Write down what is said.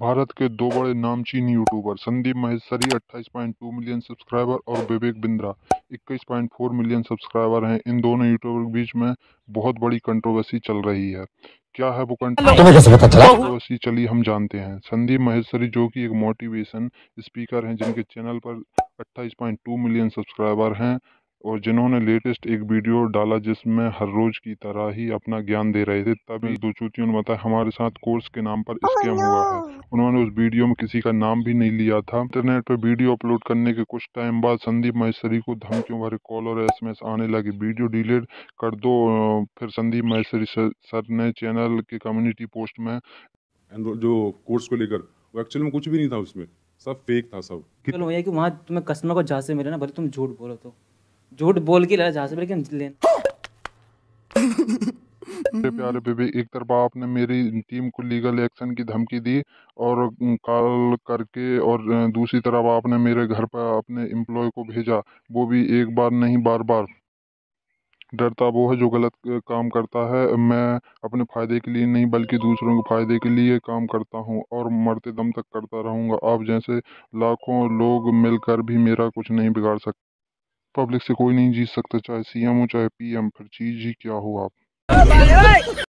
भारत के दो बड़े नामचीन YouTuber Sandeep Maheshwari 28.2 million subscriber और विवेक बिंद्रा 21.4 मिलियन सब्सक्राइबर हैं। इन दोनों यूट्यूबर के बीच में बहुत बड़ी कंट्रोवर्सी चल रही है। क्या है वो कंट्रोवर्सी चली? हम जानते हैं। संदीप महेश्वरी जो कि एक मोटिवेशन स्पीकर हैं जिनके चैनल पर 28.2 मिलियन सब्सक्राइबर हैं। और जिन्होंने लेटेस्ट एक वीडियो डाला जिसमें हर रोज की तरह ही अपना ज्ञान दे रहे थे तभी दो चूतियों ने बताया हमारे साथ कोर्स के नाम पर स्कैम हुआ है। उन्होंने उस वीडियो में किसी का नाम भी नहीं लिया था। इंटरनेट पर वीडियो अपलोड करने के कुछ टाइम बाद संदीप महेश्वरी को धमकियों भरे कॉल और एसएमएस आने लगे। वीडियो डिलीट कर दो फिर संदीप महेश्वरी सर ने चैनल के कम्युनिटी पोस्ट में जो कोर्स को लेकर वो एक्चुअल में कुछ भी नहीं था उसमें। सब फेक था सब। चलो भैया कि वहाँ तुम्हें कस्टमर को जहाँ से मिले ना भले तुम झूठ बोलो तो। झूठ बोल के ला जहाँ से लेकिन लेन। मेरे प्यारे बेबी, एक तरफ़ आपने मेरी टीम को लीगल एक्शन की धमकी दी और कॉल करके और दूसरी तरफ़ आपने मेरे घर पर अपने एम्प्लॉय को भेजा। वो भी एक बार नहीं बार बार डरता वो है जो गलत काम करता है। मैं अपने फ़ायदे के लिए नहीं, बल्कि दूसरों के फ़ायदे के लिए काम करता हूँ और मरते दम तक करता रहूँगा। आप जैसे लाखों लोग मिलकर भी मेरा कुछ नहीं बिगाड़ सकते पब्लिक से कोई नहीं जीत सकता, चाहे सीएम हो, चाहे पीएम फिर चीज़ ही क्या हो आप।